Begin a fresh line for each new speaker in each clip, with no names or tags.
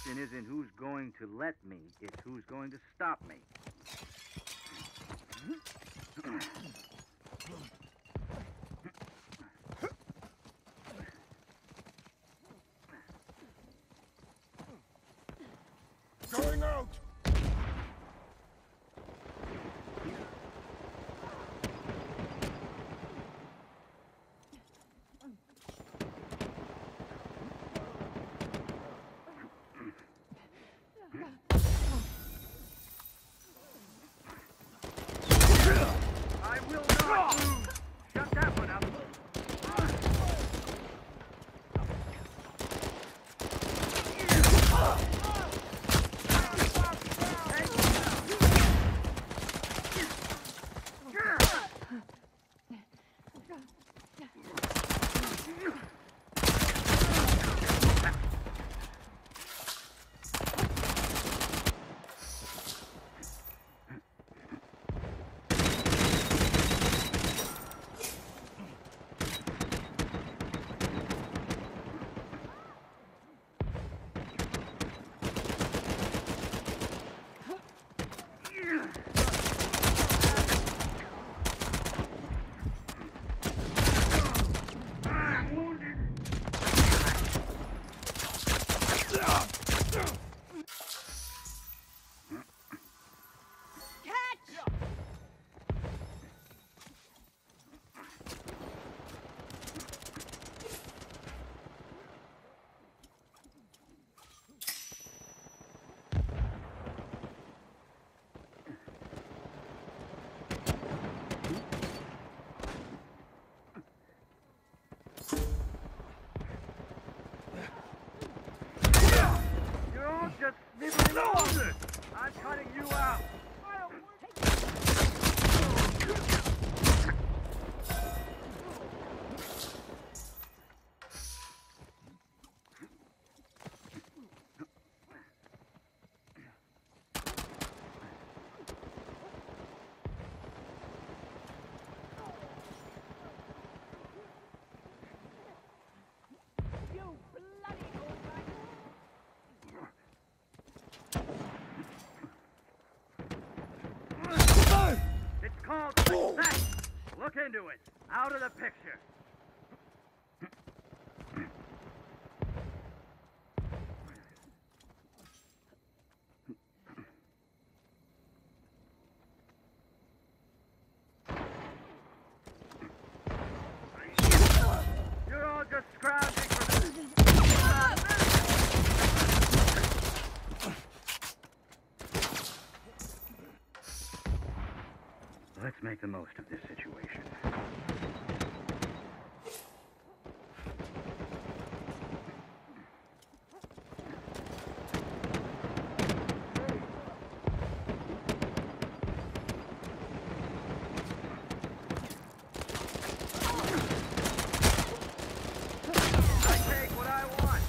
question isn't who's going to let me, it's who's going to stop me. You out! Called success! Look into it! Out of the picture! You're all just scrounging for Let's make the most of this situation. I take what I want.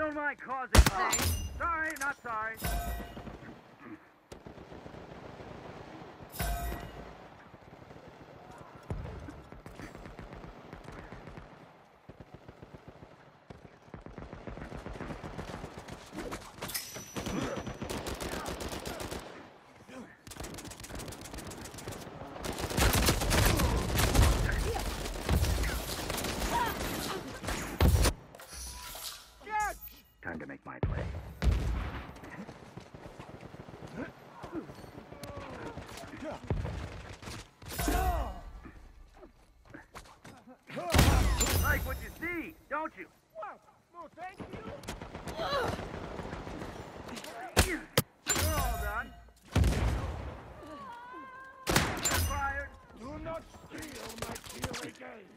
Don't mind causing pain. Sorry, not sorry. Time to make my play. Like what you see, don't you?
Well, thank you.
You're all done. You're fired.
Do not steal my Kiwi game.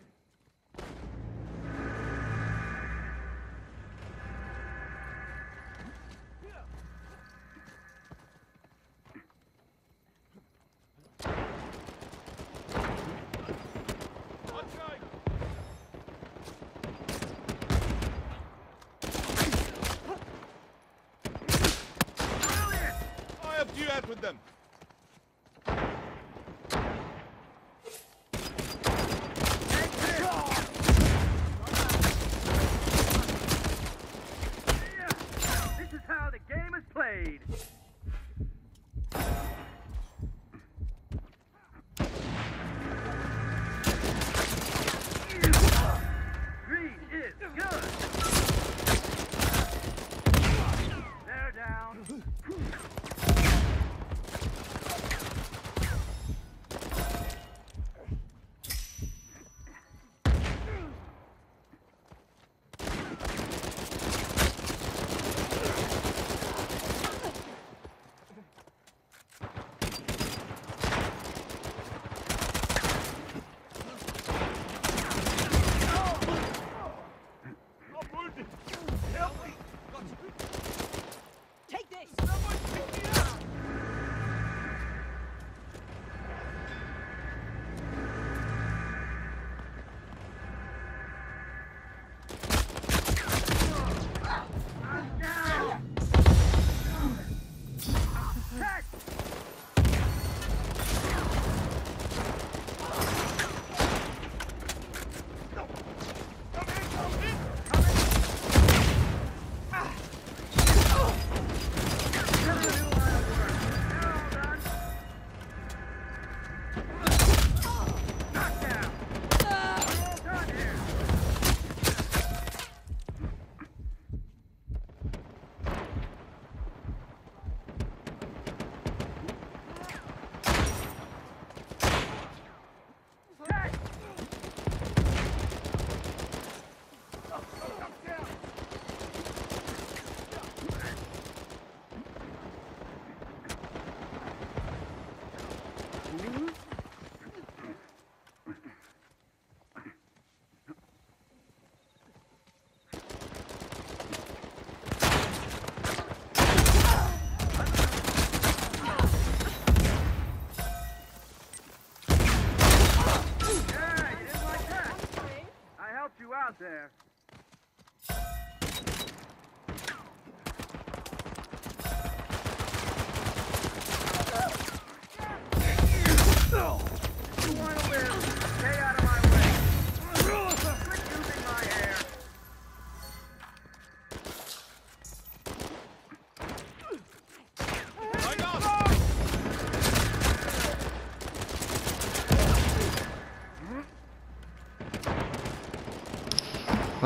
Helped you out with them.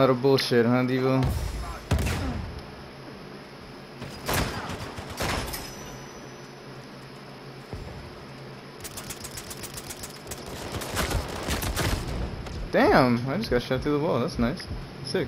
Lot of bullshit, huh, Devo? Damn, I just got shot through the wall. That's nice. Sick.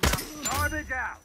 getting up. Garbage out.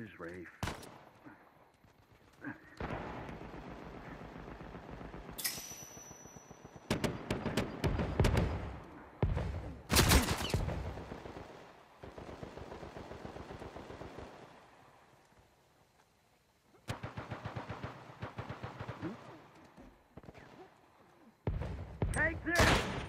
is Rafe. Take this!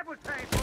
sabotage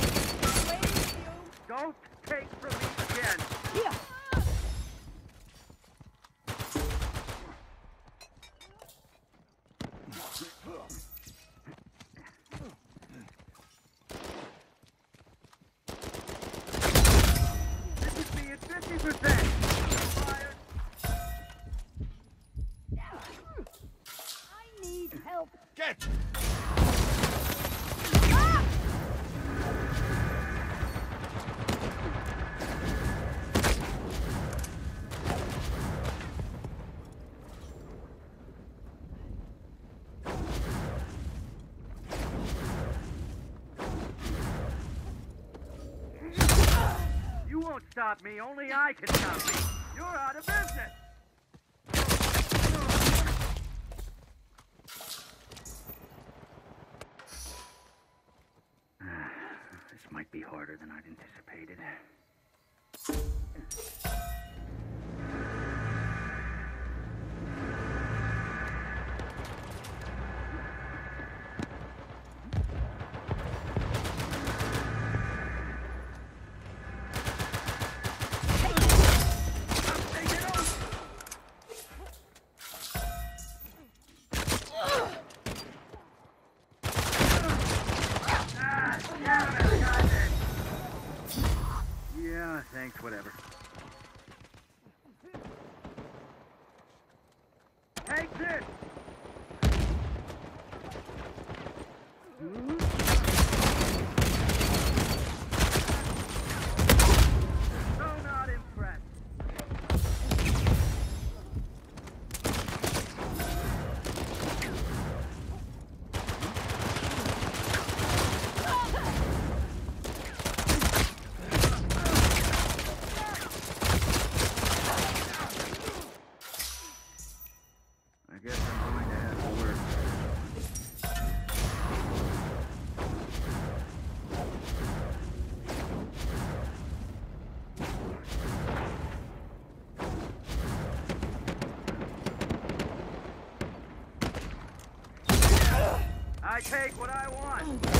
won't stop me. Only I can stop me. You're out of business. I take what I want.